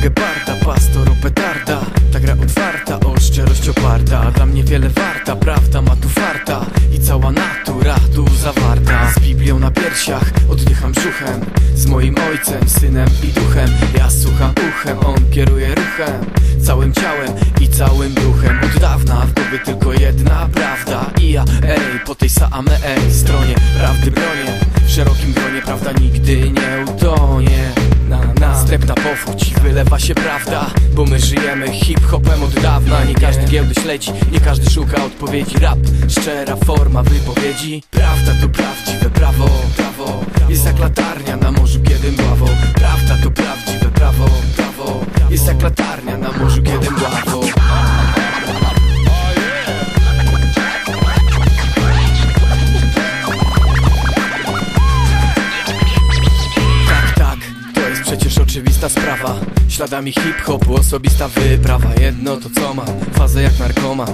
Geparda, pastor o petarda. Ta gra otwarta, o szczerość oparta. Dla mnie wiele warta, prawda ma tu farta. I cała natura tu zawarta. Z Biblią na piersiach, oddycham brzuchem. Z moim ojcem, synem i duchem. Ja słucham uchem, on kieruje ruchem. Całym ciałem i całym duchem. Od dawna w głowie tylko jedna prawda. I ja, ej, po tej samej stronie Prawdy bronię, w szerokim gronie Prawda nigdy nie na powódź, wylewa się prawda Bo my żyjemy hip-hopem od dawna. Nie każdy giełdy śledzi, nie każdy szuka odpowiedzi. Rap, szczera forma wypowiedzi. Prawda to prawdziwe prawo, prawo. Jest jak latarnia na morzu, kiedy mgławo Prawda to prawdziwe prawo, prawo. Jest jak latarnia na morzu, oczywista sprawa. Śladami hip-hopu osobista wyprawa. Jedno to co mam, fazę jak narkoman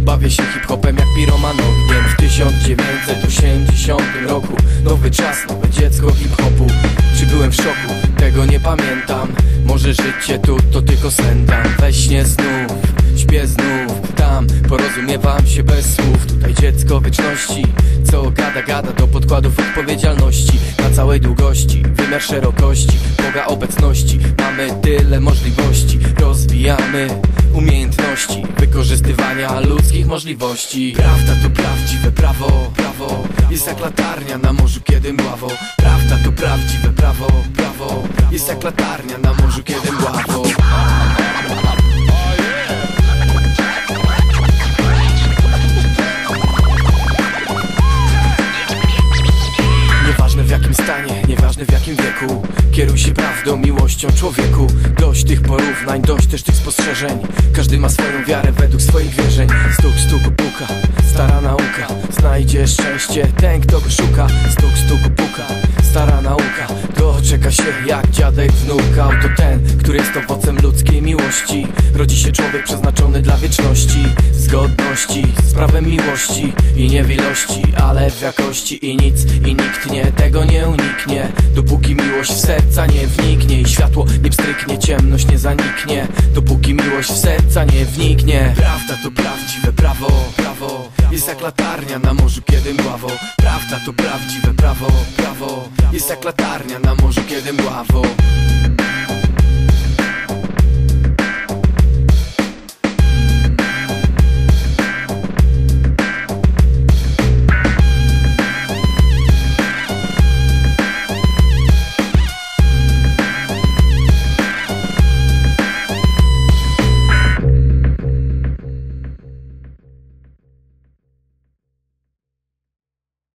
Bawię się hip-hopem jak piroman ogniem W 1980 roku Nowy czas, nowe dziecko hip-hopu. Czy byłem w szoku? Tego nie pamiętam. Może życie tu to tylko sendam We śnie znów, śpię znów. Tam porozumiewam się bez słów. Tutaj dziecko wieczności. Co gada, gada do podkładów odpowiedzialności całej długości, wymiar szerokości Boga obecności, mamy tyle możliwości. Rozwijamy umiejętności Wykorzystywania ludzkich możliwości. Prawda to prawdziwe prawo, prawo. Jest jak latarnia na morzu, kiedy mgławo Prawda to prawdziwe prawo, prawo. Jest jak latarnia na morzu, kiedy mgławo wieku Kieruj się prawdą, miłością człowieku. Dość tych porównań, dość też tych spostrzeżeń. Każdy ma swoją wiarę według swoich wierzeń. Stuk, stuk, puka, stara nauka. Znajdzie szczęście ten, kto go szuka. Stuk, stuk, puka, stara nauka. Doczeka się jak dziadek wnuka. Oto ten, który jest owocem ludzkiej miłości. Rodzi się człowiek przeznaczony prawem miłości I nie w ilości, ale w jakości. I nic i nikt nie, tego nie uniknie. Dopóki miłość w serca nie wniknie I światło nie pstryknie, ciemność nie zaniknie. Dopóki miłość w serca nie wniknie. Prawda to prawdziwe prawo, prawo. Jest jak latarnia na morzu, kiedy mgławo. Prawda to prawdziwe prawo, prawo. Jest jak latarnia na morzu, kiedy mgławo